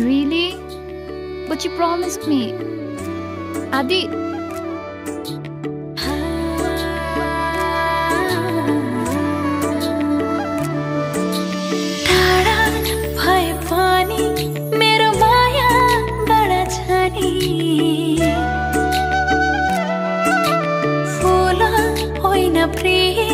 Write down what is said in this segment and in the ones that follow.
Really? But you promised me. Adi. प्रिय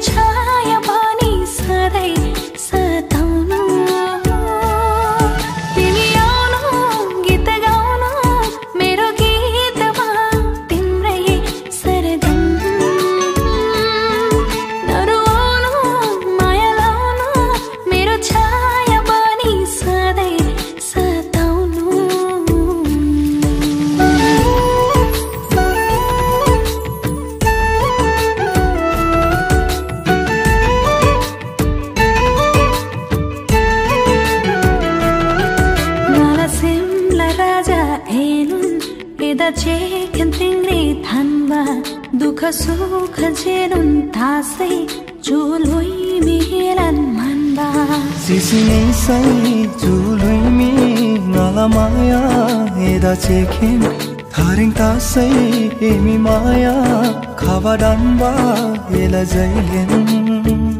唱 raja enun eda cheken tingri thanba dukha sukha jenun tasai chului milan manba सिसिसै जुलुइमी नलमाया हेदा चेखेन थारिङ तासै Amy माया खावा डाम्बा एला जैलेन